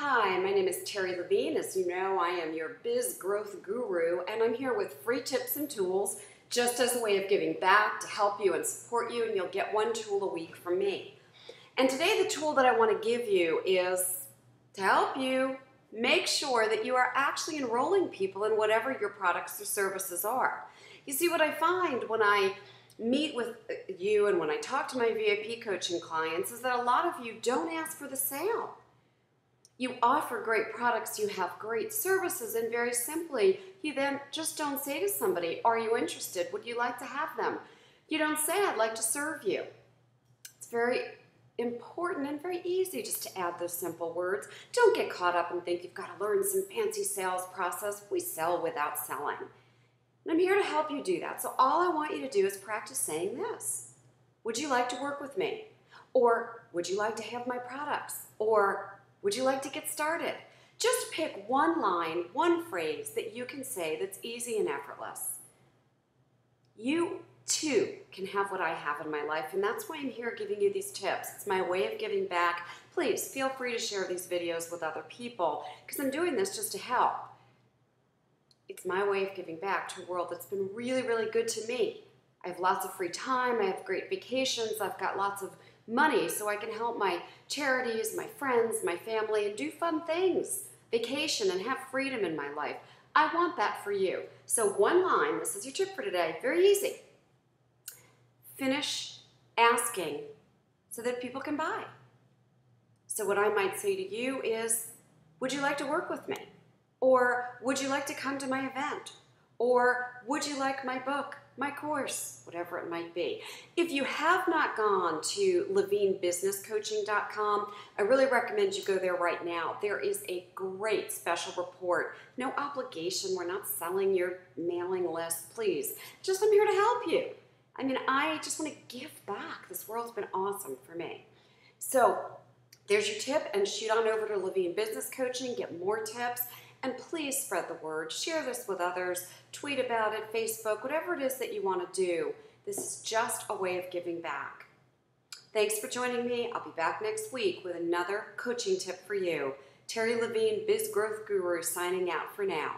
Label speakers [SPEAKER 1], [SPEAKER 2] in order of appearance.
[SPEAKER 1] Hi, my name is Terri Levine. As you know, I am your biz growth guru, and I'm here with free tips and tools just as a way of giving back to help you and support you, and you'll get one tool a week from me. And today, the tool that I want to give you is to help you make sure that you are actually enrolling people in whatever your products or services are. You see, what I find when I meet with you and when I talk to my VIP coaching clients is that a lot of you don't ask for the sale. You offer great products, you have great services, and very simply, you then just don't say to somebody, Are you interested? Would you like to have them? You don't say, I'd like to serve you. It's very important and very easy just to add those simple words. Don't get caught up and think you've got to learn some fancy sales process. We sell without selling. And I'm here to help you do that. So all I want you to do is practice saying this. Would you like to work with me? Or would you like to have my products? Or would you like to get started? Just pick one line, one phrase that you can say that's easy and effortless. You too can have what I have in my life, and that's why I'm here giving you these tips. It's my way of giving back. Please feel free to share these videos with other people because I'm doing this just to help. It's my way of giving back to a world that's been really, really good to me. I have lots of free time, I have great vacations, I've got lots of money so I can help my charities, my friends, my family, and do fun things, vacation, and have freedom in my life. I want that for you. So, one line this is your tip for today, very easy. Finish asking so that people can buy. So, what I might say to you is, Would you like to work with me? Or would you like to come to my event? Or would you like my book? my course, whatever it might be. If you have not gone to levinebusinesscoaching.com, I really recommend you go there right now. There is a great special report. No obligation. We're not selling your mailing list. Please, just I'm here to help you. I mean, I just want to give back. This world's been awesome for me. So, there's your tip, and shoot on over to Levine Business Coaching, get more tips. And please spread the word. Share this with others. Tweet about it, Facebook, whatever it is that you want to do. This is just a way of giving back. Thanks for joining me. I'll be back next week with another coaching tip for you. Terri Levine, Biz Growth Guru, signing out for now.